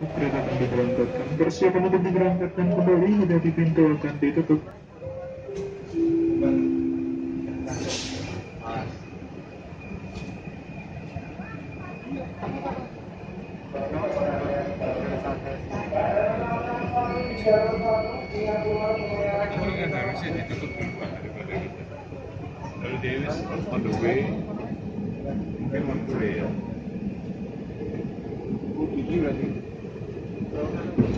Kereta akan diberangkatkan. Persiapan untuk diberangkatkan kembali hati pintu akan ditutup. Itu harusnya ditutup dulu daripada kita. Lalu Davis on the way, mungkin on the way ya. Oh, tujuh berarti. Thank you.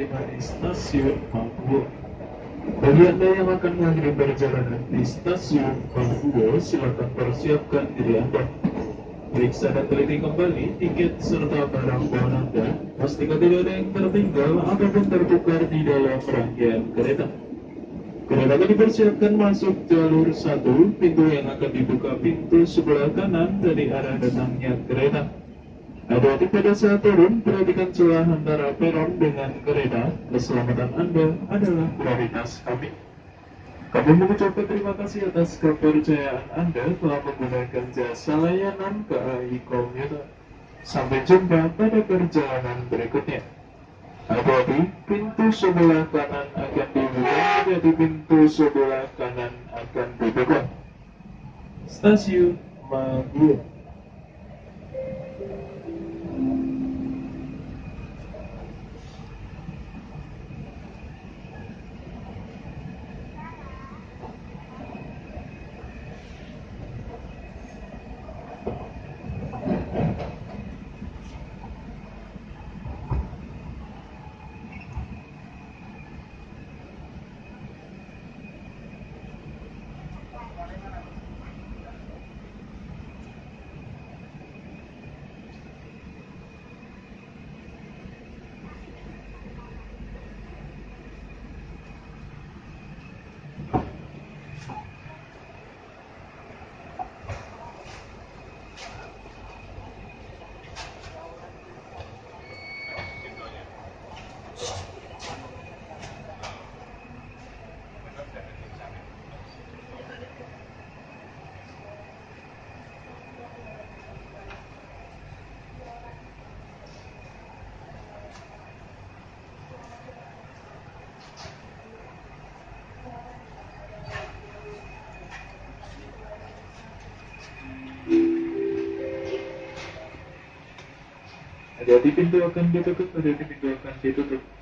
Tiba di stasiun Mangkuwo. Bagi Anda yang akan mengakhiri perjalanan di stasiun Mangkuwo, silakan persiapkan diri Anda. Periksa dan teliti kembali tiket serta barang bawaan Anda. Pastikan tidak ada yang tertinggal ataupun tertukar di dalam rangkaian kereta. Kereta akan dipersiapkan masuk jalur satu, pintu yang akan dibuka pintu sebelah kanan dari arah datangnya kereta. Hati-hati pada saat turun, perhatikan celah antara peron dengan kereta. Keselamatan Anda adalah prioritas kami. Kami mengucapkan terima kasih atas kepercayaan Anda telah menggunakan jasa layanan KAI Komuter. Sampai jumpa pada perjalanan berikutnya. Hati-hati, pintu sebelah kanan akan dibuka, jadi pintu sebelah kanan akan dibuka. Stasiun Maguwo. Hati-hati pintu akan ditutup, hati-hati pintu akan ditutup.